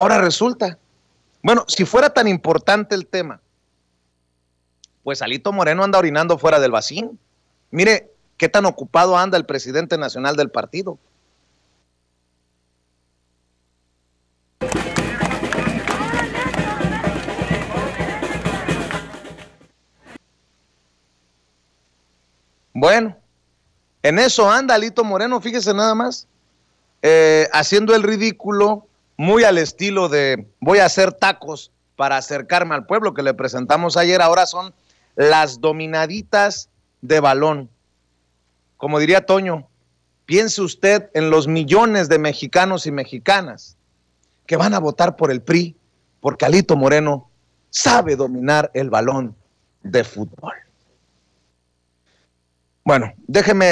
Ahora resulta, bueno, si fuera tan importante el tema, pues Alito Moreno anda orinando fuera del vacín. Mire qué tan ocupado anda el presidente nacional del partido. Bueno, en eso anda Alito Moreno, fíjese nada más, eh, haciendo el ridículo, muy al estilo de voy a hacer tacos para acercarme al pueblo que le presentamos ayer, ahora son las dominaditas de balón. Como diría Toño, piense usted en los millones de mexicanos y mexicanas que van a votar por el PRI, porque Alito Moreno sabe dominar el balón de fútbol. Bueno, déjeme